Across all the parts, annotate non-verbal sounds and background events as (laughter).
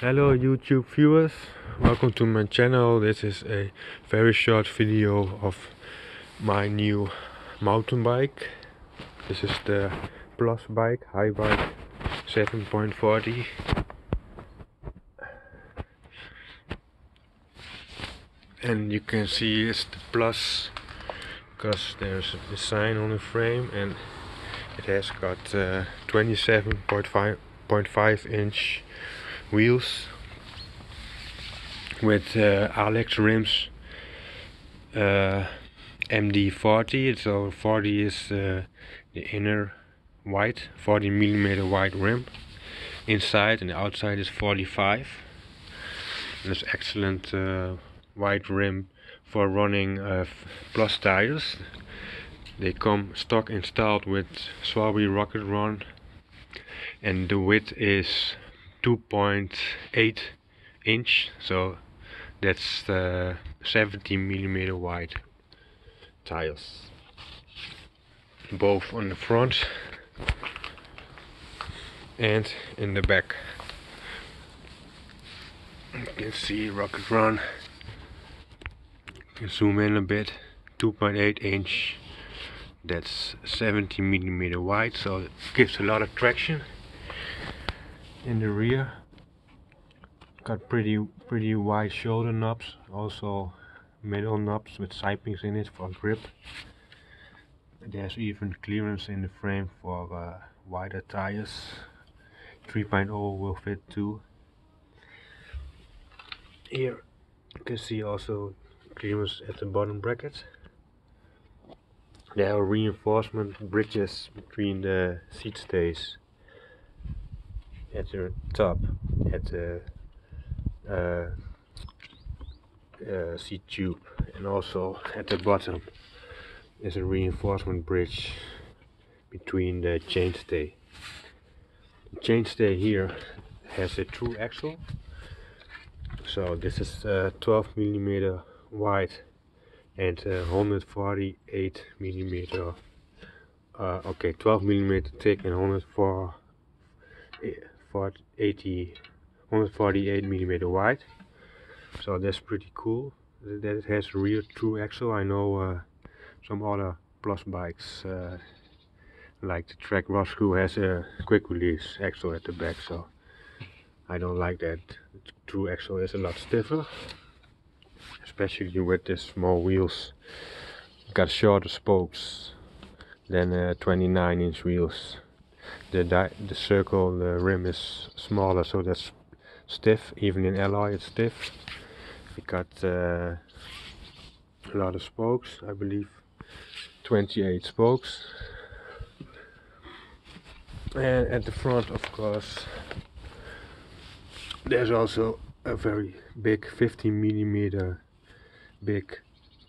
Hello YouTube viewers, welcome to my channel. This is a very short video of my new mountain bike. This is the Plus bike, Haibike 7.40. And you can see it's the Plus because there's a sign on the frame and it has got uh, 27.5 inch wheels with uh, Alex rims uh, MD40 so 40 is uh, the inner white 40 millimeter wide rim. Inside and the outside is 45 there's excellent uh, wide rim for running uh, plus tires. They come stock installed with Schwalbe Rocket Ron. And the width is 2.8 inch so that's uh, 70 millimeter wide tires. Both on the front and in the back. You can see Rocket Ron. Zoom in a bit. 2.8 inch. That's 70 millimeter wide so it gives a lot of traction in the rear. Got pretty pretty wide shoulder knobs also middle knobs with sipings in it for grip. There's even clearance in the frame for uh, wider tires. 3.0 will fit too. Here you can see also clearance at the bottom bracket. There are reinforcement bridges between the seat stays at the top at the uh, uh, seat tube and also at the bottom is a reinforcement bridge between the chainstay. The chainstay here has a thru axle so this is uh, 12 millimeter wide and uh, 148 millimeter uh, okay 12 millimeter thick and 104 80 148 millimeter wide. So that's pretty cool. That it has rear thru axle. I know uh, some other plus bikes uh, like the Trek Roscoe has a quick release axle at the back so I don't like that thru axle. Is a lot stiffer especially with the small wheels. Got shorter spokes than uh, 29 inch wheels the the circle the rim is smaller so that's stiff even in alloy it's stiff. We got uh, a lot of spokes I believe 28 spokes. And at the front of course there's also a very big 15 millimeter big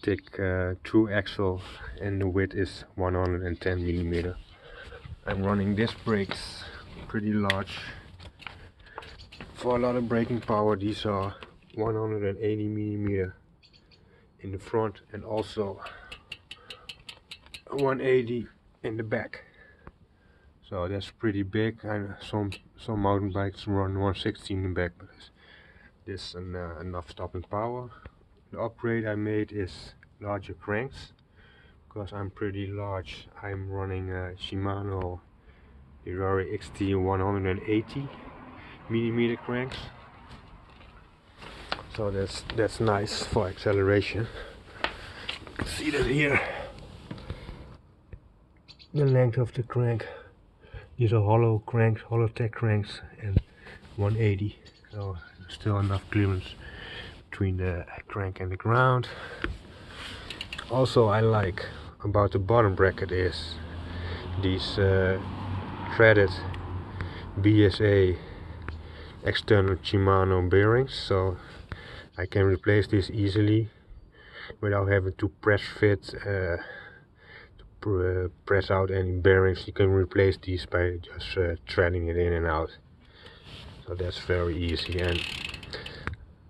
thick uh, thru axle and the width is 110 millimeter I'm running disc brakes pretty large. For a lot of braking power these are 180 millimeter in the front and also 180 in the back. So that's pretty big. And some some mountain bikes run 160 in the back but this is uh, enough stopping power. The upgrade I made is larger cranks because I'm pretty large I'm running a Shimano Deore XT 180 millimeter cranks. So that's that's nice for acceleration. See that here? The length of the crank these are hollow cranks Hollowtech cranks and 180 so still enough clearance between the crank and the ground. Also I like about the bottom bracket is these uh, threaded BSA external Shimano bearings. So I can replace this easily without having to press fit uh, to pr uh, press out any bearings. You can replace these by just uh, threading it in and out. So that's very easy. And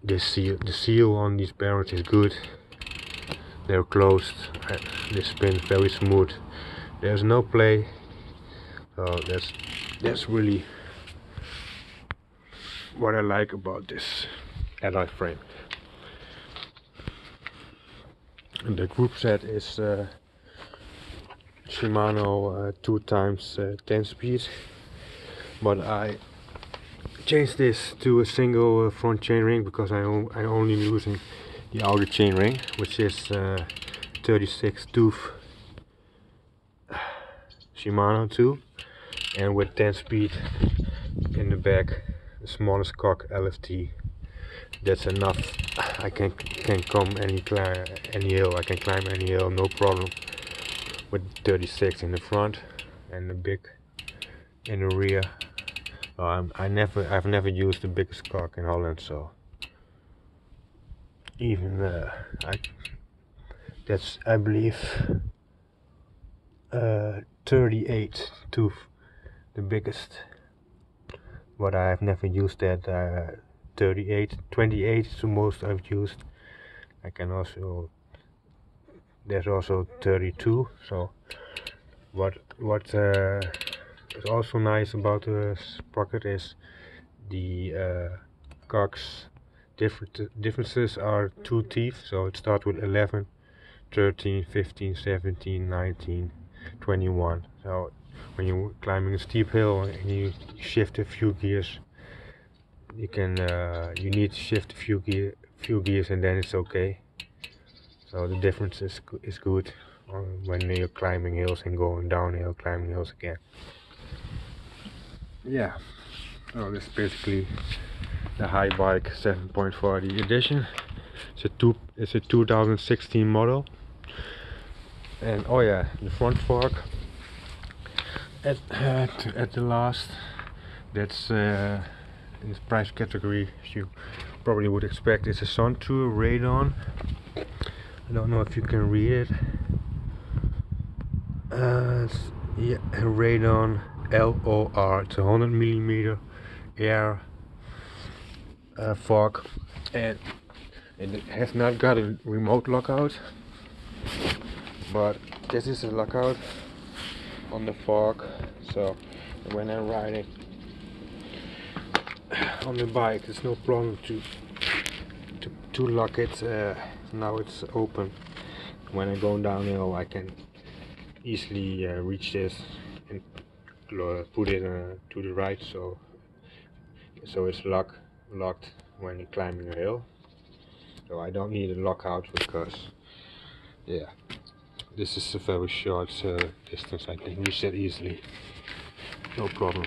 this seal the seal on these bearings is good they're closed. They spin very smooth. There's no play. So that's that's really what I like about this alloy frame. And the group set is uh, Shimano uh, 2 times uh, 10 speed but I changed this to a single uh, front chainring because I am only using the outer chainring which is uh, 36 tooth (sighs) Shimano 2 and with 10 speed in the back the smallest cock LFT that's enough. (sighs) I can can come any climb any hill. I can climb any hill no problem. With 36 in the front and the big in the rear. Um, I never I've never used the biggest cock in Holland so even uh, I that's I believe uh, 38 tooth the biggest. But I've never used that uh, 38 28 is the most I've used. I can also there's also 32 so what what uh, is also nice about the sprocket is the uh, different differences are two teeth so it starts with 11 13 15 17 19 21 so when you're climbing a steep hill and you shift a few gears you can uh, you need to shift a few gear few gears and then it's okay. So the difference is, is good when you're climbing hills and going downhill climbing hills again. Yeah. So this is basically the Haibike 7.40 edition. It's a two it's a 2016 model. And oh yeah the front fork. At at, at the last that's uh, in this price category you probably would expect it's a Suntour Raidon. I don't know if you can read it. Uh, yeah, Raidon LOR it's a 100 millimeter air uh, fork. And it has not got a remote lockout but this is a lockout on the fork. So when I'm riding on the bike it's no problem to to, to lock it uh, now it's open. When I'm going downhill I can easily uh, reach this and put it uh, to the right so so it's lock, locked when you're climbing a hill. So I don't need a lockout because yeah this is a very short uh, distance. I can reach that easily. No problem